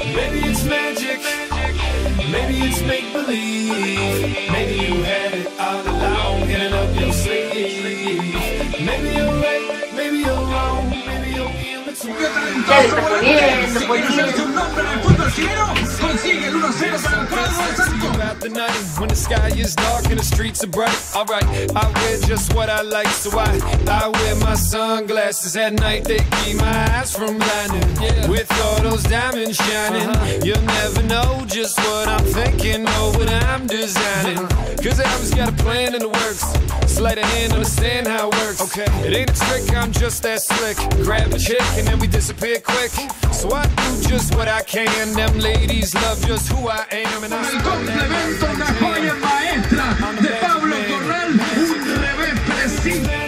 Maybe it's magic, maybe it's make believe. Maybe you had it all along, hidden up your sleeve. Maybe you're right, maybe you're wrong, maybe you're in between. Ya está poniendo, poniendo. Consigue el 1-0 para el cuadro the night when the sky is dark and the streets are bright. Alright, I wear just what I like, so I I wear my sunglasses at night. They keep my eyes from blinding. With all those diamonds shining, uh-huh. you'll never know just what I'm thinking or what I'm designing. Uh-huh. Cause I always got a plan in the works. Sleight of hand, understand how it works. Okay, it ain't a trick, I'm just that slick. Grab a chick and then we disappear quick. So I do just what I can. Them ladies love just who I am. And El complemento, una maestra de Pablo un.